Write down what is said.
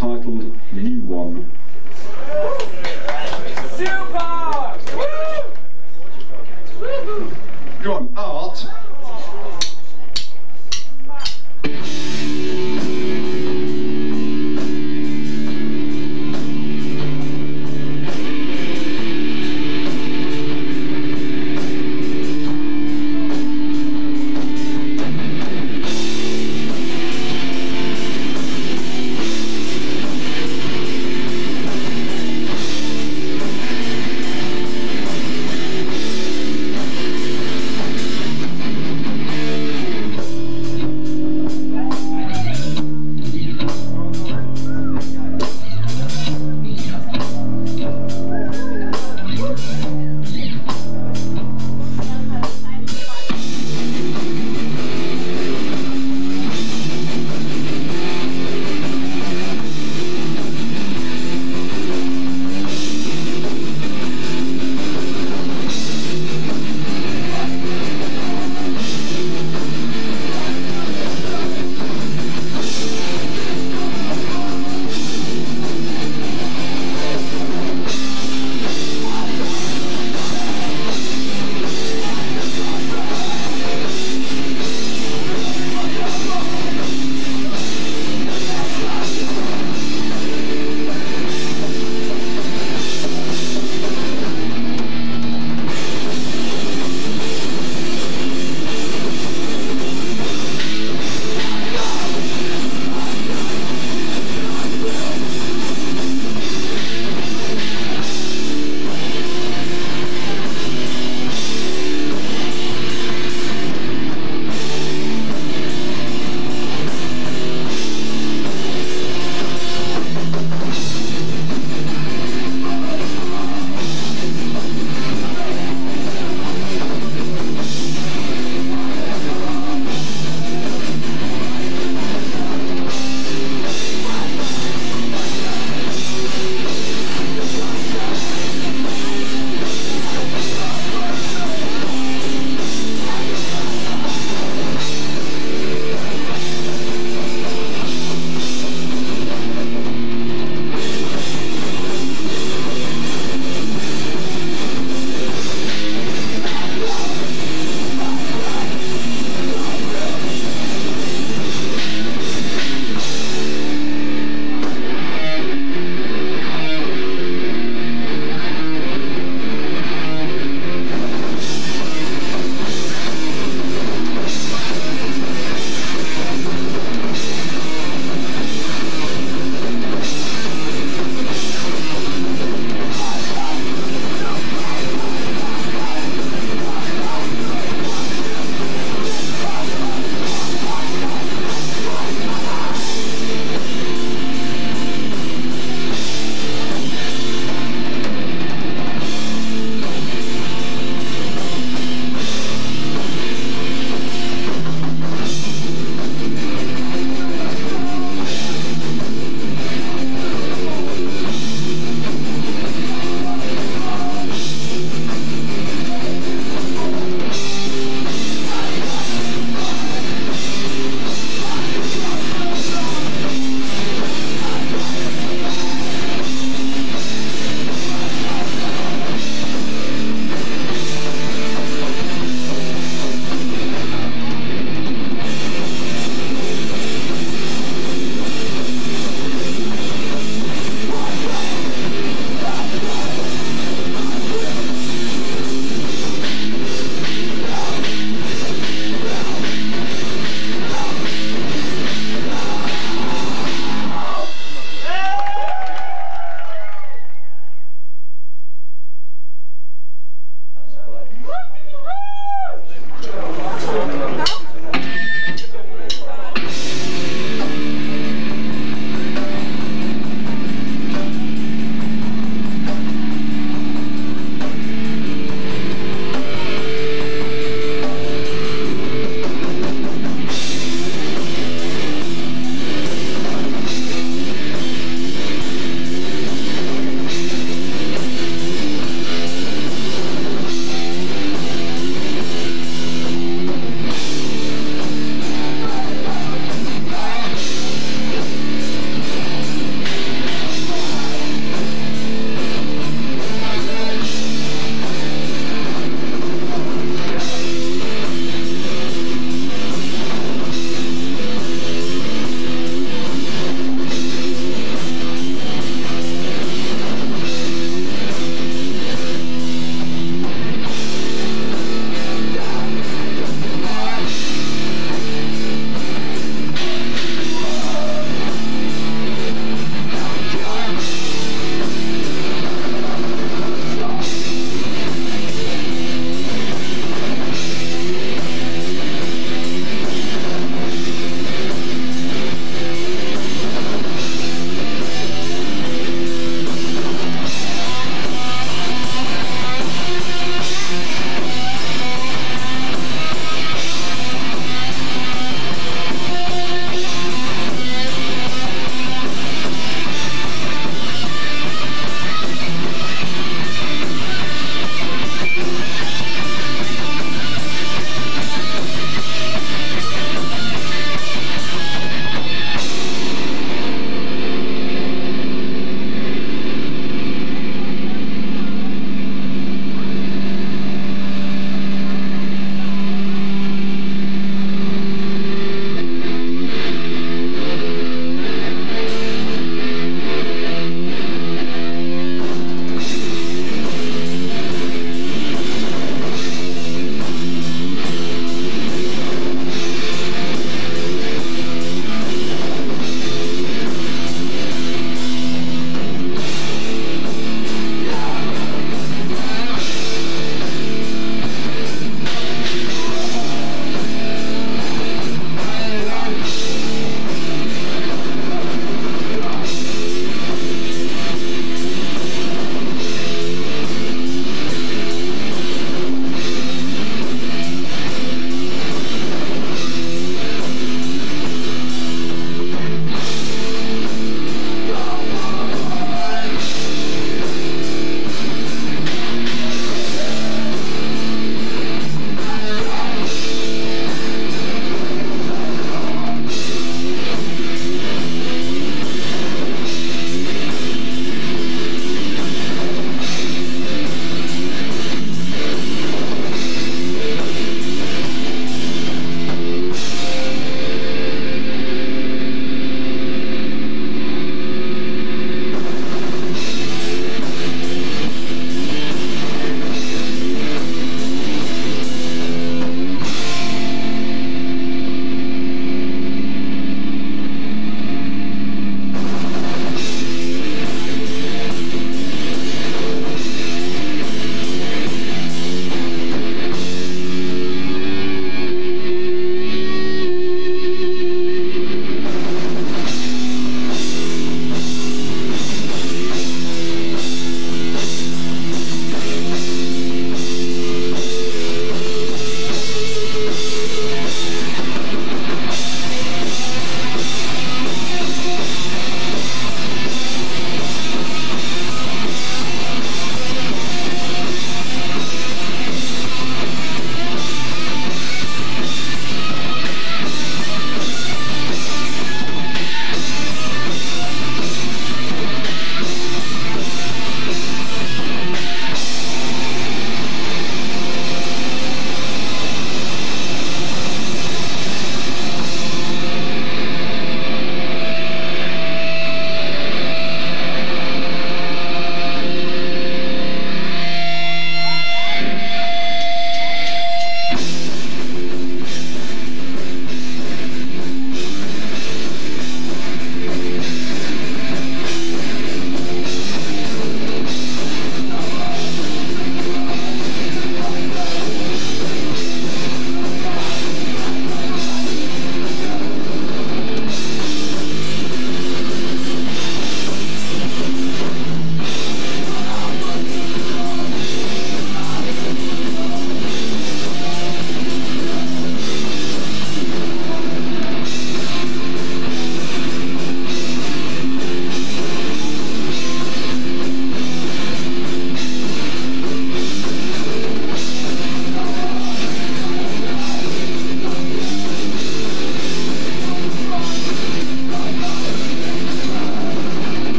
titled New One.